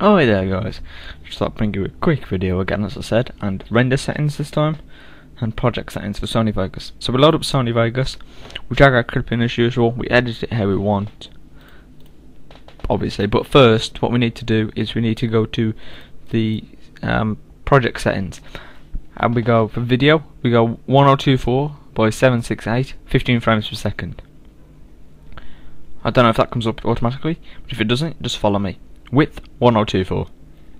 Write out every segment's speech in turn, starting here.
Oh hey there guys, just thought I'd bring you a quick video again as I said, and render settings this time, and project settings for Sony Vegas. So we load up Sony Vegas, we drag our clip in as usual, we edit it how we want, obviously, but first what we need to do is we need to go to the um, project settings, and we go for video, we go 1024 by 768, 15 frames per second. I don't know if that comes up automatically, but if it doesn't, just follow me. Width 1024.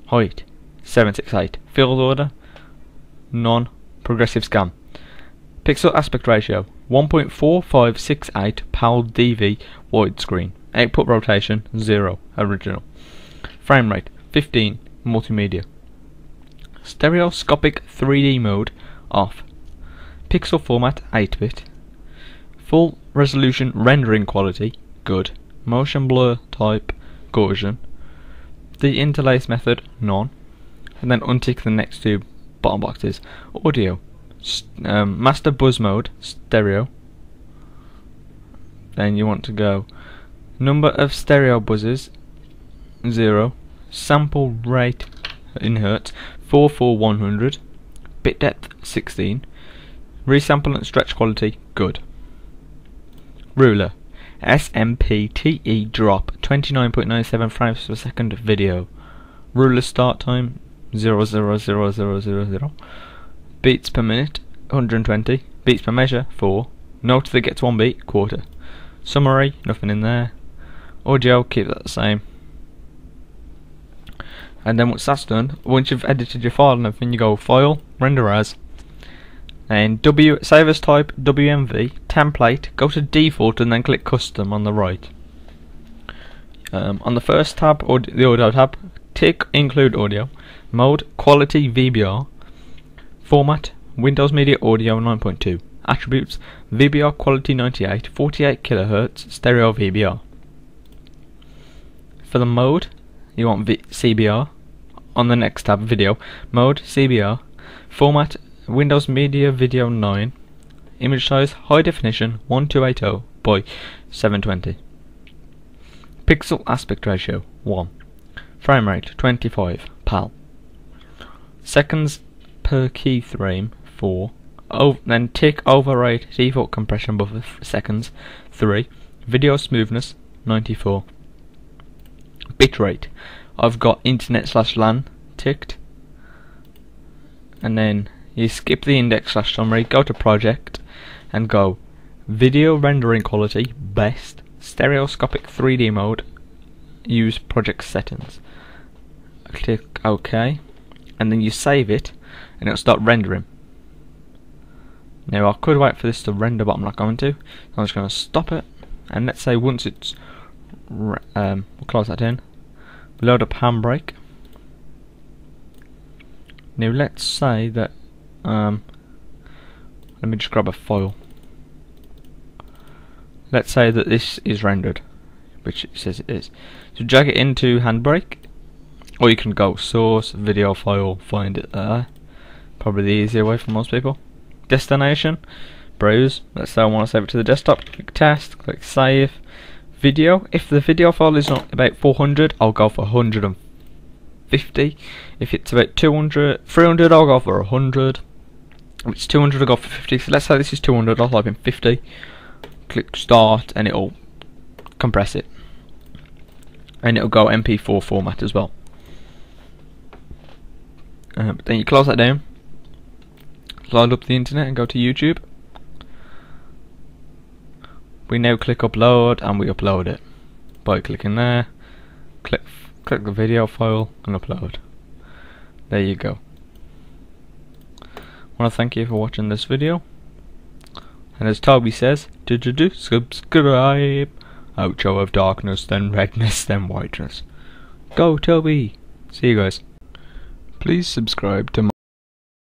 Height 768. Field order non progressive scan. Pixel aspect ratio 1.4568 PAL DV widescreen. Output rotation 0 original. Frame rate 15 multimedia. Stereoscopic 3D mode off. Pixel format 8 bit. Full resolution rendering quality good. Motion blur type Gaussian the interlace method, none, and then untick the next two bottom boxes. Audio, um, master bus mode, stereo. Then you want to go number of stereo busses, zero. Sample rate in hertz, 44100. Bit depth, 16. Resample and stretch quality, good. Ruler, SMPTE drop 29.97 frames per second video. Ruler start time 0.00000. Beats per minute 120. Beats per measure 4. Note that gets 1 beat quarter. Summary nothing in there. Audio keep that the same. And then once that's done, once you've edited your file and everything, you go File, Render As, and W save as type WMV template go to default and then click custom on the right. Um, on the first tab or the audio tab tick include audio mode quality VBR format Windows Media Audio 9.2 attributes VBR quality 98 48 kilohertz stereo VBR for the mode you want v CBR on the next tab video mode CBR format Windows Media Video 9 Image size high definition 1280 by 720 Pixel aspect ratio 1 Frame rate 25 PAL. Seconds per keyframe 4 oh, then tick override default compression buffer seconds 3 Video smoothness 94 Bitrate I've got internet slash LAN ticked. And then you skip the index slash summary, go to project, and go video rendering quality, best, stereoscopic 3D mode, use project settings. Click OK, and then you save it, and it'll start rendering. Now I could wait for this to render, but I'm not going to. I'm just going to stop it, and let's say once it's, um, we'll close that in, load up Handbrake. Now let's say that um, let me just grab a file. Let's say that this is rendered, which it says it is. So drag it into Handbrake, or you can go source, video file, find it there. Probably the easier way for most people. Destination, browse. Let's say I want to save it to the desktop. Click test, click save. Video. If the video file is not about 400, I'll go for 150. If it's about 200, 300, I'll go for 100 Oh, it's 200 I got for 50 so let's say this is 200 I'll type in 50 click start and it'll compress it. And it'll go MP4 format as well. Uh, but then you close that down. Load up the internet and go to YouTube. We now click upload and we upload it by clicking there. Click click the video file and upload. There you go Want to thank you for watching this video. And as Toby says, did you do subscribe? Outro of darkness, then redness, then whiteness. Go Toby! See you guys. Please subscribe to my